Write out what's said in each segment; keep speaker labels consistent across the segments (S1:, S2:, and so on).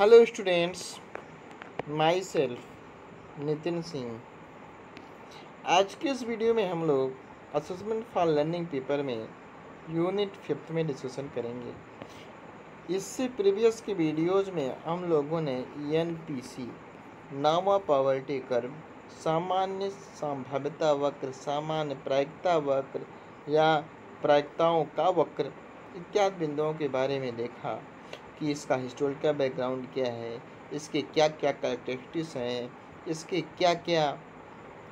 S1: Hello students myself Nitin Singh आज के इस वीडियो में हम लोग असेसमेंट फॉर लर्निंग पेपर में यूनिट फिफ्थ में डिस्कशन करेंगे। इससे प्रीवियस के वीडियोज़ में हम लोगों ने एन पी सी नावा पावर्टी कर्व सामान्य संभाव्यता वक्र, सामान्य प्रायिकता वक्र या प्रायिकताओं का वक्र इत्यादि बिंदुओं के बारे में देखा। कि इसका हिस्टोरिकल बैकग्राउंड क्या है, इसके क्या क्या करेक्टरिस्टिक्स हैं, इसके क्या क्या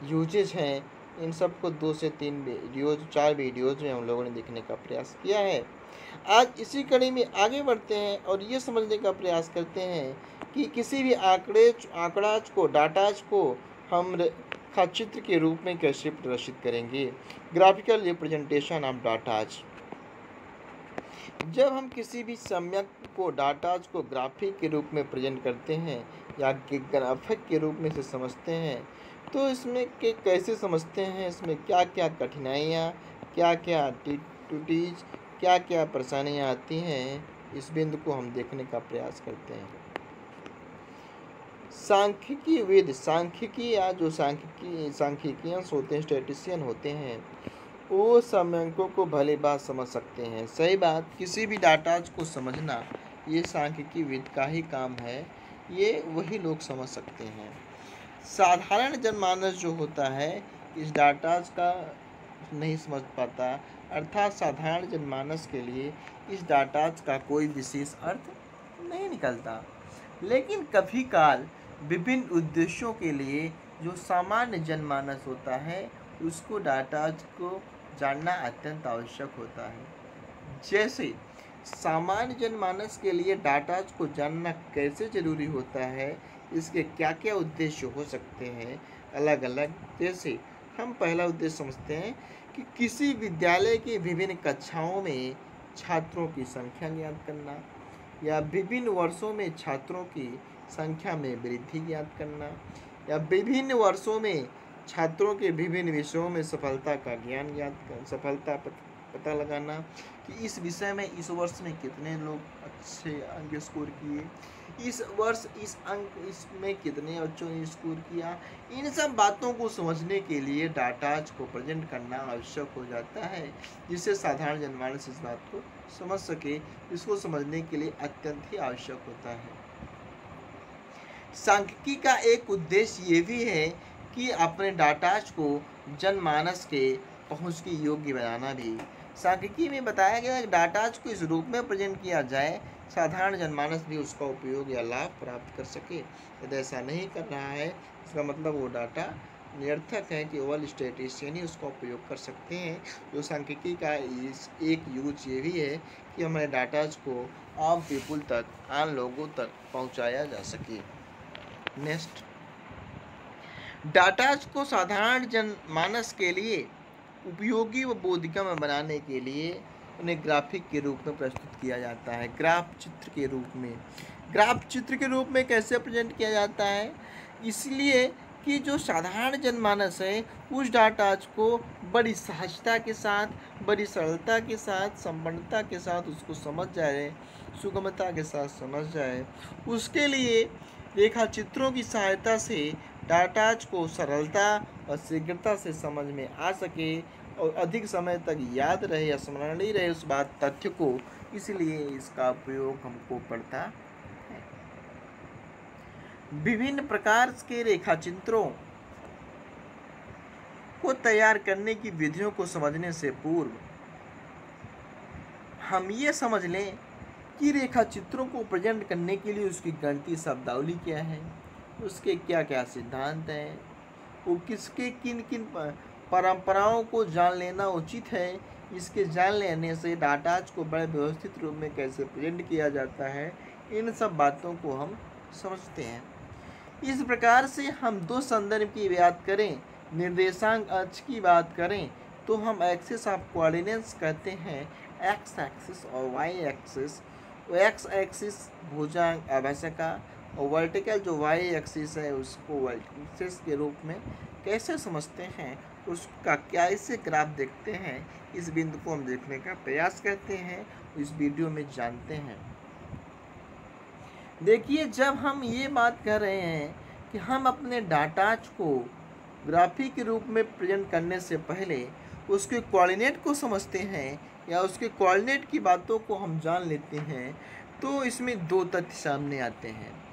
S1: यूजेज हैं, इन सबको दो से तीन वीडियोज़ चार वीडियोज़ में हम लोगों ने देखने का प्रयास किया है। आज इसी कड़ी में आगे बढ़ते हैं और ये समझने का प्रयास करते हैं कि किसी भी आंकड़े आंकड़ाज को डाटाज को हम चित्र के रूप में कैसे प्रदर्शित करेंगे। ग्राफिकल रिप्रेजेंटेशन ऑफ़ डाटाज जब हम किसी भी सम्यक को डाटाज को ग्राफिक के रूप में प्रेजेंट करते हैं या ग्राफिक के रूप में से समझते हैं तो इसमें के कैसे समझते हैं? इसमें क्या क्या कठिनाइयाँ क्या क्या टूटीज क्या क्या परेशानियाँ आती हैं? इस बिंदु को हम देखने का प्रयास करते हैं। सांख्यिकी वेद, सांख्यिकी या जो सांख्यिकी सांख्यिकियंस होते हैं, स्टेटिशियन होते हैं वो समयांकों को भले बात समझ सकते हैं। सही बात, किसी भी डाटाज को समझना, ये सांख्यिकी विद का ही काम है, ये वही लोग समझ सकते हैं। साधारण जनमानस जो होता है, इस डाटाज का नहीं समझ पाता। अर्थात साधारण जनमानस के लिए इस डाटाज का कोई विशेष अर्थ नहीं निकलता। लेकिन कभी काल विभिन्न उद्देश्यों के लिए जो सामान्य जनमानस होता है, उसको डाटाज को जानना अत्यंत आवश्यक होता है। जैसे, सामान्य जनमानस के लिए डाटाज को जानना कैसे ज़रूरी होता है, इसके क्या क्या उद्देश्य हो सकते हैं अलग अलग जैसे, हम पहला उद्देश्य समझते हैं कि किसी विद्यालय की विभिन्न कक्षाओं में छात्रों की संख्या ज्ञात करना या विभिन्न वर्षों में छात्रों की संख्या में वृद्धि ज्ञात करना या विभिन्न वर्षों में छात्रों के विभिन्न विषयों में सफलता का ज्ञान ज्ञात कर, सफलता पता लगाना कि इस विषय में इस वर्ष में कितने लोग अच्छे अंक स्कोर किए, इस वर्ष इस अंक इसमें कितने बच्चों ने स्कोर किया, इन सब बातों को समझने के लिए डाटाज को प्रेजेंट करना आवश्यक हो जाता है, जिससे साधारण जनमानस इस बात को समझ सके, इसको समझने के लिए अत्यंत ही आवश्यक होता है। सांख्यिकी का एक उद्देश्य ये भी है कि अपने डाटाज को जनमानस के पहुँच के योग्य बनाना भी। सांख्यिकी में बताया गया कि डाटाज को इस रूप में प्रेजेंट किया जाए, साधारण जनमानस भी उसका उपयोग या लाभ प्राप्त कर सके। यदि ऐसा नहीं कर रहा है, इसका मतलब वो डाटा निरर्थक है कि केवल स्टेटिशियन ही उसका उपयोग कर सकते हैं। जो सांख्यिकी का इस एक यूज़ ये भी है कि हमारे डाटाज को आम पीपुल तक, आम लोगों तक पहुँचाया जा सके। नेक्स्ट डाटाज को साधारण जनमानस के लिए उपयोगी व बोधिगम बनाने के लिए उन्हें ग्राफिक के रूप में प्रस्तुत किया जाता है, ग्राफ चित्र के रूप में। ग्राफ चित्र के रूप में कैसे प्रेजेंट किया जाता है? इसलिए कि जो साधारण जनमानस है, उस डाटाज को बड़ी सहजता के साथ, बड़ी सरलता के साथ, संपन्नता के साथ उसको समझ जाए, सुगमता के साथ समझ जाए। उसके लिए रेखा चित्रों की सहायता से डाटाज को सरलता और शीघ्रता से समझ में आ सके और अधिक समय तक याद रहे या स्मरणीय रहे उस बात तथ्य को। इसलिए इसका उपयोग हमको पड़ता है। विभिन्न प्रकार के रेखा चित्रों को तैयार करने की विधियों को समझने से पूर्व, हम ये समझ लें कि रेखा चित्रों को प्रेजेंट करने के लिए उसकी गणती शब्दावली क्या है। उसके क्या क्या सिद्धांत हैं? वो किसके किन किन परंपराओं को जान लेना उचित है? इसके जान लेने से डाटाज को बड़े व्यवस्थित रूप में कैसे प्रेजेंट किया जाता है? इन सब बातों को हम समझते हैं। इस प्रकार से हम दो संदर्भ की बात करें, निर्देशांक अक्ष की बात करें तो हम एक्सिस ऑफ़ कोऑर्डिनेट्स कहते हैं एक्स एक्सिस और वाई एक्सिस एक्स एक्सिस भुजांग आवश्यका और वर्टिकल जो वाई एक्सिस है, उसको वर्टिक्स के रूप में कैसे समझते हैं, उसका क्या इससे ग्राफ देखते हैं, इस बिंदु को हम देखने का प्रयास करते हैं, इस वीडियो में जानते हैं। देखिए, जब हम ये बात कर रहे हैं कि हम अपने डाटाज को ग्राफी के रूप में प्रेजेंट करने से पहले उसके कोऑर्डिनेट को समझते हैं या उसके कोऑर्डिनेट की बातों को हम जान लेते हैं तो इसमें दो तथ्य सामने आते हैं।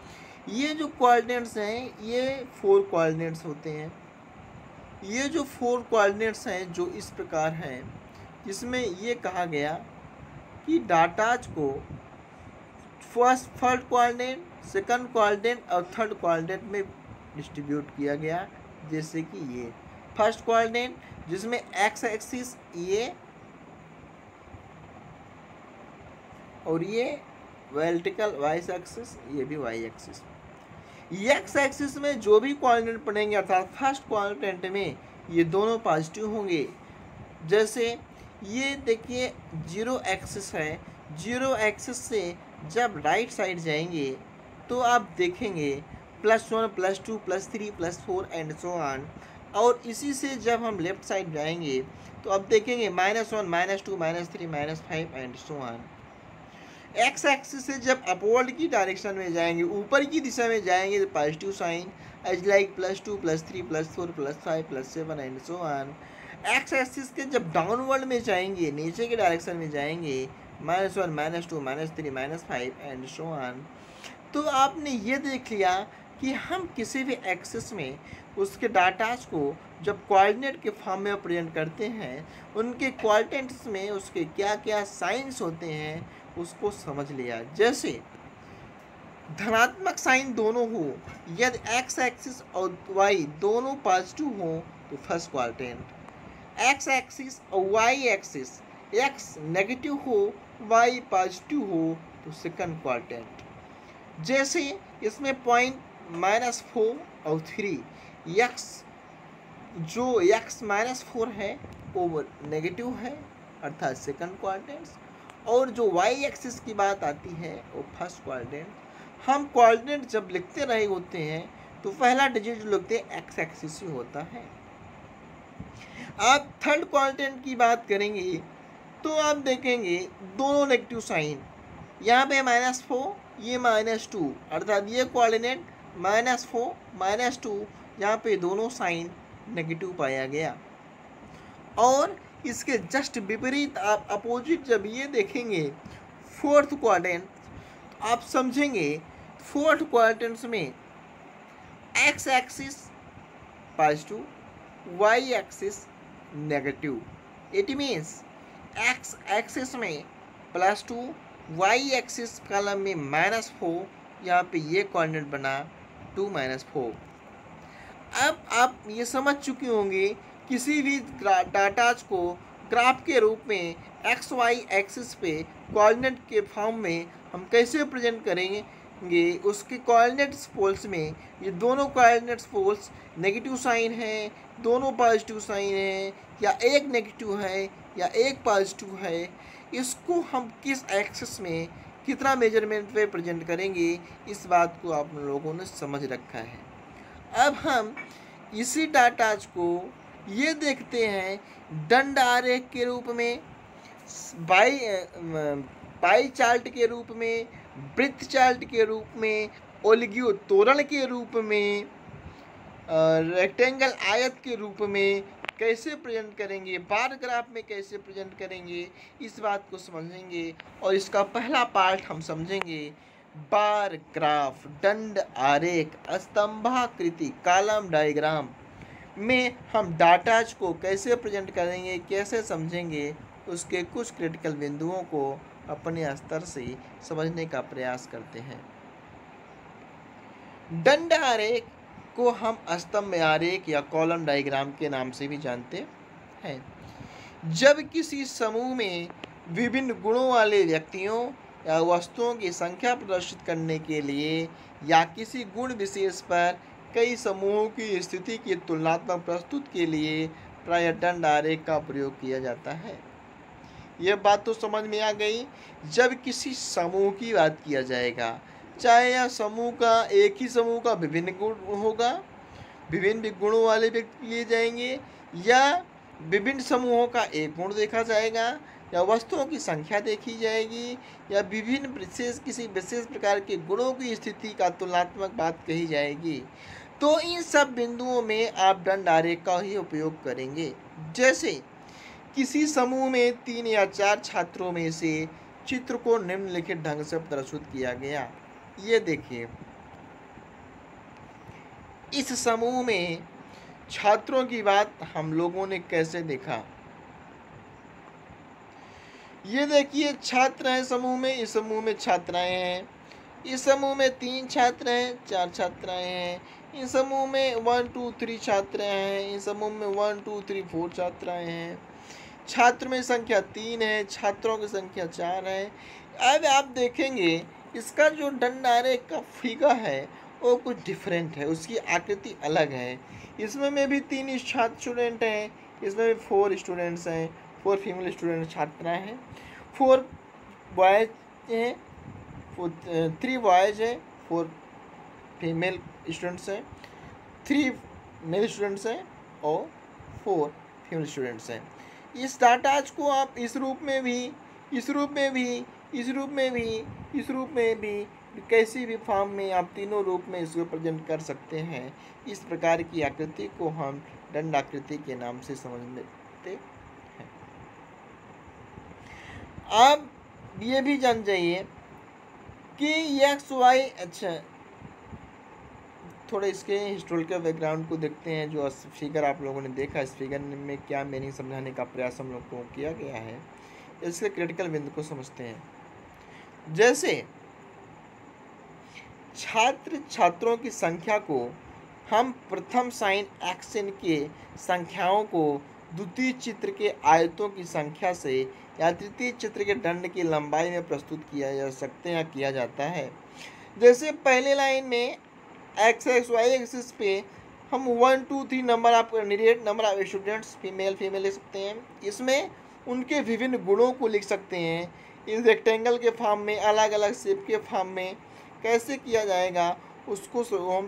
S1: ये जो कोऑर्डिनेट्स हैं, ये फोर कोऑर्डिनेट्स होते हैं। ये जो फोर कोऑर्डिनेट्स हैं, जो इस प्रकार हैं, जिसमें ये कहा गया कि डाटाज को first third coordinate second coordinate और थर्ड कोऑर्डिनेट में डिस्ट्रीब्यूट किया गया, जैसे कि ये। फ़र्स्ट कोऑर्डिनेट जिसमें एक्स एक्सिस ये और ये वर्टिकल वाई एक्सिस ये भी वाई एक्सिस एक्स एक्सिस में जो भी कोऑर्डिनेट पड़ेंगे अर्थात फ़र्स्ट कोऑर्डिनेट में ये दोनों पॉजिटिव होंगे। जैसे ये देखिए ज़ीरो एक्सिस है। ज़ीरो एक्सिस से जब राइट साइड जाएँगे तो आप देखेंगे plus one plus two plus three plus four and so on और इसी से जब हम लेफ़्ट साइड जाएँगे तो अब देखेंगे minus one minus two minus three minus five and so on X axis से जब अपवर्ड की डायरेक्शन में जाएँगे, ऊपर की दिशा में जाएँगे तो positive sign as like plus two plus three plus four plus five plus seven and so on X axis के जब डाउनवर्ड में जाएँगे, नीचे के डायरेक्शन में जाएँगे minus one minus two minus three minus five and so on तो आपने ये देख लिया कि हम किसी भी एक्सेस में उसके डाटाज को जब कोऑर्डिनेट के फॉर्म में प्रेजेंट करते हैं, उनके क्वालिटेंट्स में उसके क्या क्या साइंस होते हैं उसको समझ लिया। जैसे, धनात्मक साइन दोनों हो, यदि एक्स एक्सिस और वाई दोनों पॉजिटिव हो तो फ़र्स्ट क्वालिटेंट एक्स एक्सिस और वाई एक्सिस एक्स नेगेटिव हो वाई पॉजिटिव हो तो सेकंड क्वालिटेंट जैसे, इसमें पॉइंट माइनस फोर और थ्री यक्स जो यक्स माइनस फोर है वो नेगेटिव है, अर्थात सेकंड क्वाड्रेंट और जो वाई एक्सिस की बात आती है, वो फ़र्स्ट क्वाड्रेंट हम क्वाड्रेंट जब लिखते रहे होते हैं तो पहला डिजिट जो लिखते हैं एक्स एक्सिस ही होता है। आप थर्ड क्वाड्रेंट की बात करेंगे तो आप देखेंगे दोनों नेगेटिव साइन यहाँ पे माइनस फोर ये माइनस टू अर्थात ये coordinate minus four minus two यहाँ पे दोनों साइन नेगेटिव पाया गया। और इसके जस्ट विपरीत आप अपोजिट जब ये देखेंगे फोर्थ क्वाड्रेंट तो आप समझेंगे फोर्थ क्वाड्रेंट्स में X axis positive Y axis negative it means X axis में plus two Y axis column में माइनस फोर यहाँ पे ये कोऑर्डिनेट बना टू माइनस फोर अब आप ये समझ चुके होंगे किसी भी डाटाज को ग्राफ के रूप में एक्स वाई एक्सिस पे कोऑर्डिनेट के फॉर्म में हम कैसे प्रेजेंट करेंगे? उसके कोऑर्डिनेट्स पोल्स में ये दोनों कोऑर्डिनेट्स पोल्स नेगेटिव साइन है, दोनों पॉजिटिव साइन है, या एक नेगेटिव है, या एक पॉजिटिव है। इसको हम किस एक्सेस में कितना मेज़रमेंट पे प्रेजेंट करेंगे? इस बात को आप लोगों ने समझ रखा है। अब हम इसी डाटाज को ये देखते हैं दंड आरेख के रूप में, बाई पाई चार्ट के रूप में वृत्त चार्ट के रूप में, ओलिगियो तोरण के रूप में रेक्टेंगल आयत के रूप में कैसे प्रेजेंट करेंगे बार ग्राफ में कैसे प्रेजेंट करेंगे, इस बात को समझेंगे और इसका पहला पार्ट हम समझेंगे। बार ग्राफ दंड आरेख, स्तंभाकृति कालम डायग्राम में हम डाटाज को कैसे प्रेजेंट करेंगे, कैसे समझेंगे, उसके कुछ क्रिटिकल बिंदुओं को अपने स्तर से समझने का प्रयास करते हैं। दंड आरेख को हम स्तंभ आरेख या कॉलम डायग्राम के नाम से भी जानते हैं। जब किसी समूह में विभिन्न गुणों वाले व्यक्तियों या वस्तुओं की संख्या प्रदर्शित करने के लिए या किसी गुण विशेष पर कई समूहों की स्थिति की तुलनात्मक प्रस्तुत के लिए प्राय दंड आरेख का प्रयोग किया जाता है। यह बात तो समझ में आ गई। जब किसी समूह की बात किया जाएगा, चाहे यह समूह का एक ही समूह का विभिन्न गुण होगा, विभिन्न गुणों वाले व्यक्ति लिए जाएँगे, या विभिन्न समूहों का एक गुण देखा जाएगा, या वस्तुओं की संख्या देखी जाएगी, या विभिन्न विशेष, किसी विशेष प्रकार के गुणों की स्थिति का तुलनात्मक बात कही जाएगी। तो इन सब बिंदुओं में आप दंड आरेख का ही उपयोग करेंगे। जैसे, किसी समूह में तीन या चार छात्रों में से चित्र को निम्नलिखित ढंग से प्रस्तुत किया गया। ये देखिए। इस समूह में छात्रों की बात हम लोगों ने कैसे देखा? ये देखिए, छात्र हैं समूह में, इस समूह में छात्राएँ हैं। इस समूह में तीन छात्र हैं, चार छात्राएँ हैं। इस समूह में वन टू थ्री छात्राएँ हैं। इस समूह में वन टू थ्री फोर छात्राएँ हैं। छात्र में संख्या तीन है, छात्रों की संख्या चार है। अब आप देखेंगे, इसका जो डंडारे का फिगर है, वो कुछ डिफरेंट है, उसकी आकृति अलग है। इसमें में भी तीन छात्र स्टूडेंट हैं, इसमें भी फोर स्टूडेंट्स हैं। फोर फीमेल स्टूडेंट छात्राएँ हैं। फोर बॉयज़ हैं थ्री बॉयज़ हैं फोर फीमेल स्टूडेंट्स हैं थ्री मेल स्टूडेंट्स हैं और फोर फीमेल स्टूडेंट्स हैं। इस डाटाज को आप इस रूप में भी, इस रूप में भी, इस रूप में भी, इस रूप में भी, कैसी भी फॉर्म में आप तीनों रूप में इसको प्रेजेंट कर सकते हैं, इस प्रकार की आकृति को हम दंड आकृति के नाम से समझ लेते हैं। आप ये भी जान जाइए कि एक्स वाई अच्छा। थोड़े इसके हिस्टोरिकल बैकग्राउंड को देखते हैं, जो फिगर आप लोगों ने देखा, इस फिगर में क्या मीनिंग समझाने का प्रयास हम लोग को किया गया है, इसके क्रिटिकल बिंदु को समझते हैं। जैसे छात्र छात्रों की संख्या को हम प्रथम साइन एक्शन के संख्याओं को द्वितीय चित्र के आयतों की संख्या से या तृतीय चित्र के दंड की लंबाई में प्रस्तुत किया जा सकते हैं किया जाता है। जैसे पहले लाइन में एक्स एक्स वाई एक्सिस पे हम one two three number of candidate number of students female female लिख सकते हैं। इसमें उनके विभिन्न गुणों को लिख सकते हैं। इस रेक्टेंगल के फॉर्म में अलग अलग शेप के फॉर्म में कैसे किया जाएगा, उसको हम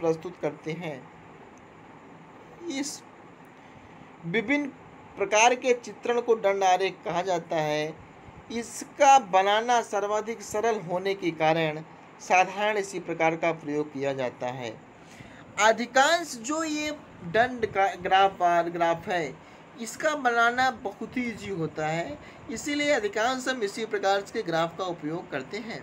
S1: प्रस्तुत करते हैं। इस विभिन्न प्रकार के चित्रण को दंड आरेख कहा जाता है। इसका बनाना सर्वाधिक सरल होने के कारण साधारण इसी प्रकार का प्रयोग किया जाता है। अधिकांश जो ये दंड का ग्राफ बार ग्राफ है, इसका बनाना बहुत ही ईजी होता है। इसीलिए अधिकांश हम इसी प्रकार के ग्राफ का उपयोग करते हैं।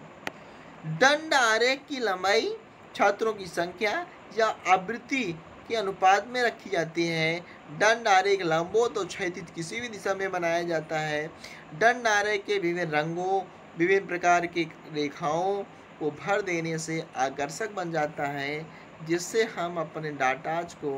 S1: दंड आरेख की लंबाई छात्रों की संख्या या आवृत्ति के अनुपात में रखी जाती है। दंड आरेख लंबो तो क्षैतिज किसी भी दिशा में बनाया जाता है। दंड आरेख के विभिन्न रंगों, विभिन्न प्रकार की रेखाओं को भर देने से आकर्षक बन जाता है, जिससे हम अपने डाटाज को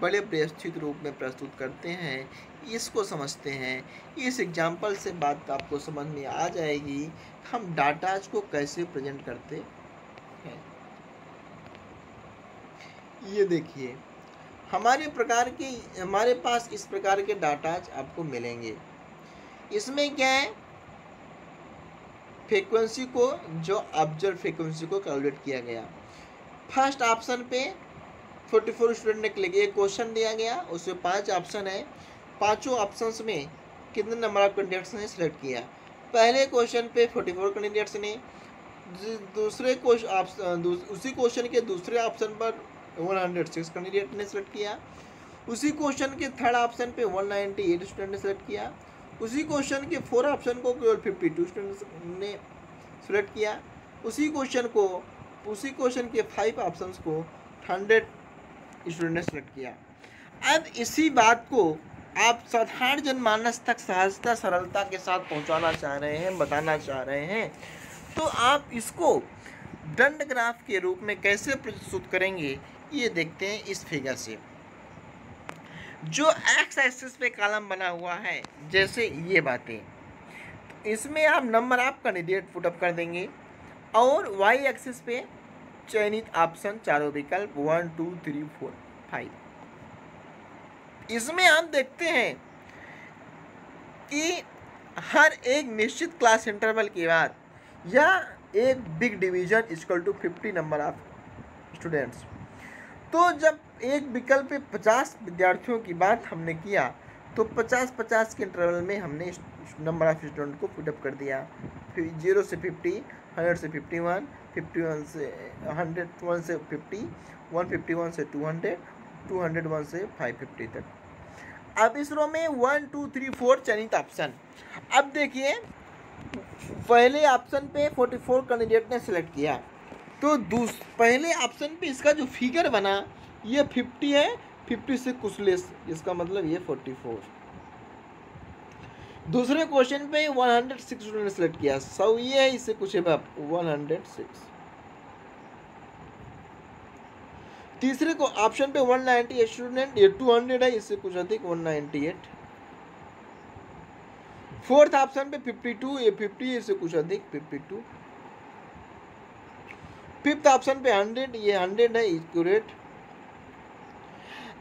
S1: बड़े व्यवस्थित रूप में प्रस्तुत करते हैं। इसको समझते हैं। इस एग्ज़ाम्पल से बात आपको समझ में आ जाएगी, हम डाटाज को कैसे प्रेजेंट करते हैं। ये देखिए हमारे प्रकार के, हमारे पास इस प्रकार के डाटाज आपको मिलेंगे। इसमें क्या है? फ्रीक्वेंसी को, जो ऑब्ज़र्व फ्रीक्वेंसी को कैलकुलेट किया गया। फ़र्स्ट ऑप्शन पे 44 स्टूडेंट ने क्लिक एक क्वेश्चन दिया गया उसमें पाँच ऑप्शन है। पाँचों ऑप्शंस में कितने नंबर ऑफ़ कैंडिडेट्स ने सिलेक्ट किया? पहले क्वेश्चन पे 44 कैंडिडेट्स ने, दूसरे क्वेश्चन उसी क्वेश्चन के दूसरे ऑप्शन पर 106 कैंडिडेट ने सिलेक्ट किया। उसी क्वेश्चन के थर्ड ऑप्शन पे 198 स्टूडेंट ने सिलेक्ट किया। उसी क्वेश्चन के फोर ऑप्शन को केवल फिफ्टी टू स्टूडेंट्स ने सिलेक्ट किया। उसी क्वेश्चन को, उसी क्वेश्चन के फाइव ऑप्शन को हंड्रेड स्टूडेंट ने सिलेक्ट किया। अब इसी बात को आप साधारण जनमानस तक सहजता, सरलता के साथ पहुंचाना चाह रहे हैं, बताना चाह रहे हैं तो आप इसको दंड ग्राफ के रूप में कैसे प्रस्तुत करेंगे? ये देखते हैं इस फिगर से। जो एक्स एक्सिस पे कॉलम बना हुआ है, जैसे ये बातें। तो इसमें आप नंबर ऑफ़ कैंडिडेट पुटअप कर देंगे और वाई एक्सिस पे चयनित ऑप्शन चारों विकल्प one two three four five इसमें आप देखते हैं कि हर एक निश्चित क्लास इंटरवल के बाद या एक big division equal to fifty number of students तो जब एक विकल्प पे पचास विद्यार्थियों की बात हमने किया तो पचास पचास के इंटरवल में हमने नंबर ऑफ़ स्टूडेंट को पुटअप कर दिया। फिर ज़ीरो से फिफ्टी हंड्रेड से फिफ्टी वन फिफ्टी वन से हंड्रेड वन से फिफ्टी वन फिफ्टी वन से two hundred two hundred one से फाइव फिफ्टी तक। अब इस रो में वन टू थ्री फोर चयनित ऑप्शन अब देखिए, पहले ऑप्शन पे फोर्टी फोर कैंडिडेट ने सेलेक्ट किया। तो दूस, पहले ऑप्शन पे इसका जो फिगर बना, ये फिफ्टी है फिफ्टी से कुछ लेस इसका मतलब ये फोर्टी फोर दूसरे क्वेश्चन पे one hundred six student select किया। सौ ये है, इससे कुछ है वन हंड्रेड सिक्स तीसरे को ऑप्शन पे वन नाइन्टी एट स्टूडेंट ये टू हंड्रेड है, इससे कुछ अधिक one ninety eight fourth option पे फिफ्टी टू ये फिफ्टी इससे कुछ अधिक फिफ्टी टू फिफ्थ ऑप्शन पे हंड्रेड ये हंड्रेड है इक्यूरेट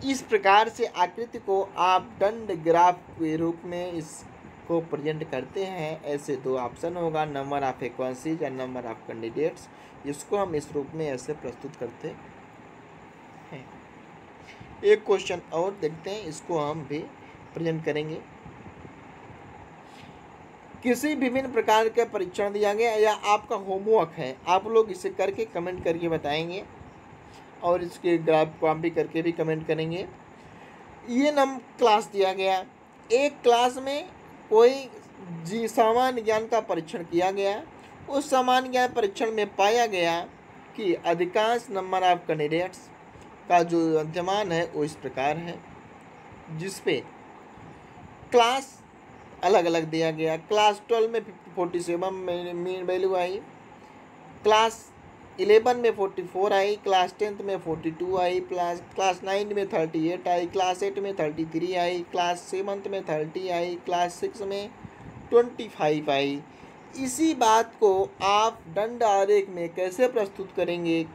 S1: इस प्रकार से आकृति को आप दंड ग्राफ के रूप में इसको प्रेजेंट करते हैं, ऐसे दो ऑप्शन होगा नंबर ऑफ़ वैकेंसीज या नंबर ऑफ़ कैंडिडेट्स इसको हम इस रूप में ऐसे प्रस्तुत करते हैं। एक क्वेश्चन और देखते हैं, इसको हम भी प्रेजेंट करेंगे। किसी विभिन्न प्रकार का परीक्षण दिया गया या आपका होमवर्क है, आप लोग इसे करके कमेंट करके बताएँगे और इसके ग्राफ को आप भी करके भी कमेंट करेंगे। ये नम क्लास दिया गया। एक क्लास में कोई जी सामान्य ज्ञान का परीक्षण किया गया। उस सामान्य ज्ञान परीक्षण में पाया गया कि अधिकांश नंबर ऑफ़ कैंडिडेट्स का जो अंत्यमान है वो इस प्रकार है। जिसपे क्लास अलग अलग दिया गया। क्लास ट्वेल्व में फोर्टी सेवन मीन वैल्यू आई। क्लास इलेवन में फोर्टी फोर आई, क्लास टेंथ में फोर्टी टू आई, क्लास क्लास नाइन में थर्टी एट आई, क्लास एट में थर्टी थ्री आई, क्लास सेवन्थ में थर्टी आई, क्लास सिक्स में ट्वेंटी फाइव आई। इसी बात को आप दंड आरेख में कैसे प्रस्तुत करेंगे,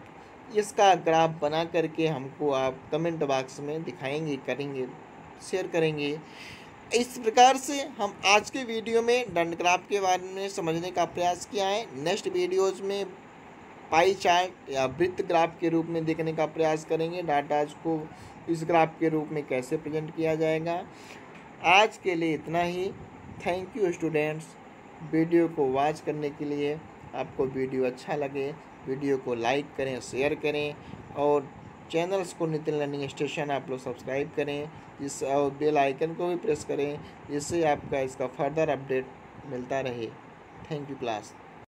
S1: इसका ग्राफ बना करके हमको आप कमेंट बॉक्स में दिखाएँगे, करेंगे शेयर करेंगे। इस प्रकार से हम आज के वीडियो में ग्राफ के बारे में समझने का प्रयास किया है। नेक्स्ट वीडियोज़ में पाई चार्ट या वृत्त ग्राफ के रूप में देखने का प्रयास करेंगे। डाटाज को इस ग्राफ के रूप में कैसे प्रेजेंट किया जाएगा। आज के लिए इतना ही। थैंक यू स्टूडेंट्स वीडियो को वॉच करने के लिए आपको वीडियो अच्छा लगे। वीडियो को लाइक करें शेयर करें और चैनल्स को नितिन लर्निंग स्टेशन आप लोग सब्सक्राइब करें जिस और बेल आइकन को भी प्रेस करें, जिससे आपका इसका फर्दर अपडेट मिलता रहे। Thank you class.